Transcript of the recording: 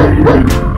Woo!